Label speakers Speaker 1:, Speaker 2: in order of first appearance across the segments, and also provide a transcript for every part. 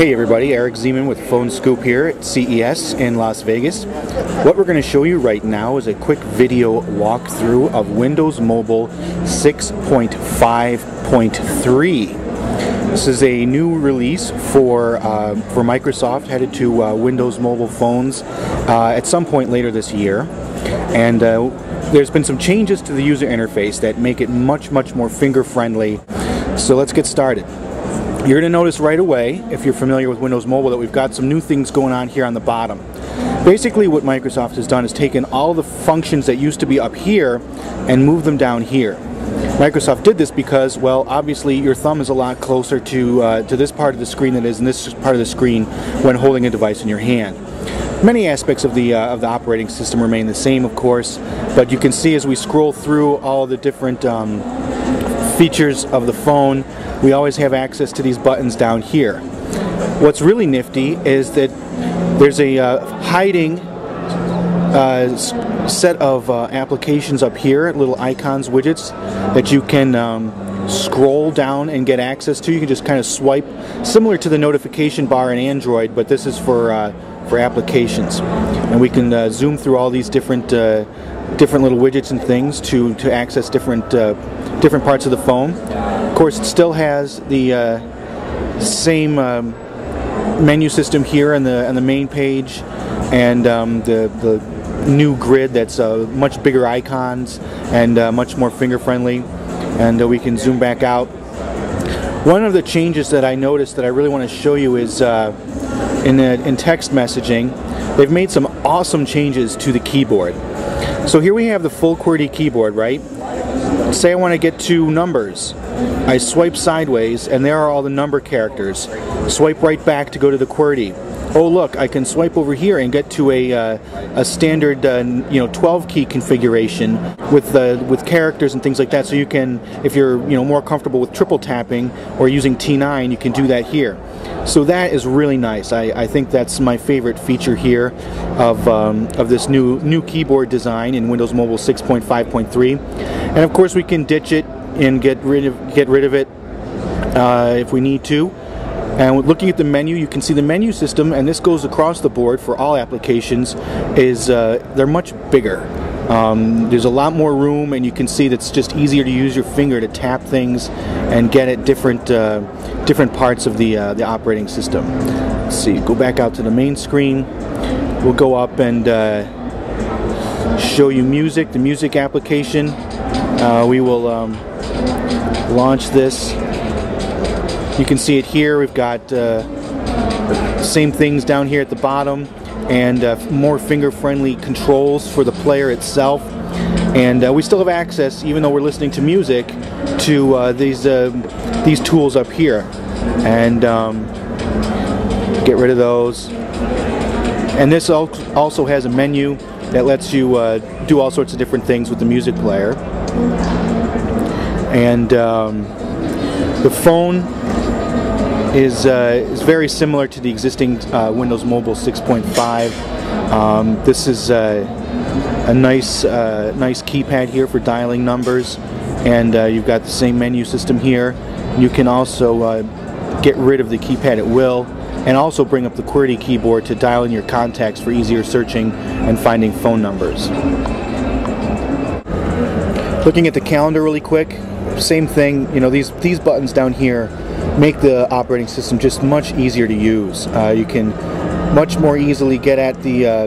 Speaker 1: Hey everybody, Eric Zeman with Phone Scoop here at CES in Las Vegas. What we're going to show you right now is a quick video walkthrough of Windows Mobile 6.5.3. This is a new release for uh, for Microsoft headed to uh, Windows Mobile phones uh, at some point later this year. And uh, there's been some changes to the user interface that make it much, much more finger friendly. So let's get started. You're going to notice right away, if you're familiar with Windows Mobile, that we've got some new things going on here on the bottom. Basically what Microsoft has done is taken all the functions that used to be up here and moved them down here. Microsoft did this because, well, obviously your thumb is a lot closer to, uh, to this part of the screen than it is in this part of the screen when holding a device in your hand. Many aspects of the, uh, of the operating system remain the same, of course, but you can see as we scroll through all the different um, features of the phone, we always have access to these buttons down here. What's really nifty is that there's a uh, hiding uh, set of uh, applications up here, little icons, widgets, that you can um, scroll down and get access to. You can just kind of swipe, similar to the notification bar in Android, but this is for uh, for applications. And we can uh, zoom through all these different uh, different little widgets and things to, to access different uh, different parts of the phone. Of course, it still has the uh, same um, menu system here on the on the main page, and um, the the new grid that's uh, much bigger icons and uh, much more finger friendly. And uh, we can zoom back out. One of the changes that I noticed that I really want to show you is uh, in the, in text messaging. They've made some awesome changes to the keyboard. So here we have the full QWERTY keyboard, right? Say I want to get to numbers. I swipe sideways and there are all the number characters. Swipe right back to go to the QWERTY. Oh look, I can swipe over here and get to a, uh, a standard uh, you know 12 key configuration with uh, with characters and things like that. So you can, if you're you know more comfortable with triple tapping or using T9, you can do that here. So that is really nice. I, I think that's my favorite feature here of, um, of this new, new keyboard design in Windows Mobile 6.5.3. And of course we can ditch it and get rid of, get rid of it uh, if we need to. And looking at the menu, you can see the menu system, and this goes across the board for all applications, is uh, they're much bigger. Um, there's a lot more room and you can see that it's just easier to use your finger to tap things and get at different uh, different parts of the, uh, the operating system. Let's see, go back out to the main screen. We'll go up and uh, show you music, the music application. Uh, we will um, launch this. You can see it here. We've got uh, same things down here at the bottom and uh, more finger-friendly controls for the player itself. And uh, we still have access, even though we're listening to music, to uh, these uh, these tools up here. And um, get rid of those. And this also has a menu that lets you uh, do all sorts of different things with the music player. And um, the phone is uh, is very similar to the existing uh, Windows Mobile 6.5. Um, this is uh, a nice uh, nice keypad here for dialing numbers, and uh, you've got the same menu system here. You can also uh, get rid of the keypad at will, and also bring up the QWERTY keyboard to dial in your contacts for easier searching and finding phone numbers. Looking at the calendar really quick, same thing. You know these these buttons down here make the operating system just much easier to use. Uh, you can much more easily get at the uh,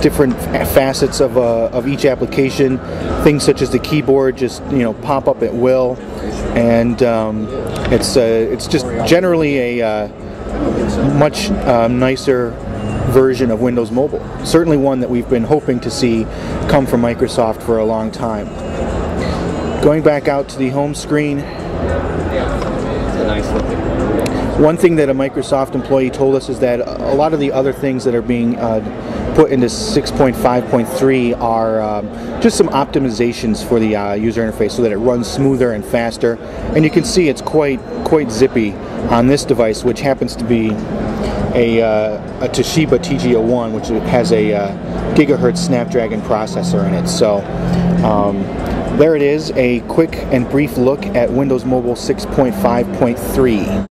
Speaker 1: different facets of, uh, of each application. Things such as the keyboard just you know pop up at will, and um, it's uh, it's just generally a uh, much um, nicer version of Windows Mobile. Certainly one that we've been hoping to see come from Microsoft for a long time. Going back out to the home screen. One thing that a Microsoft employee told us is that a lot of the other things that are being uh, put into 6.5.3 are um, just some optimizations for the uh, user interface so that it runs smoother and faster. And you can see it's quite quite zippy on this device, which happens to be a, uh, a Toshiba TG01, which has a uh, gigahertz Snapdragon processor in it. So. Um, there it is, a quick and brief look at Windows Mobile 6.5.3.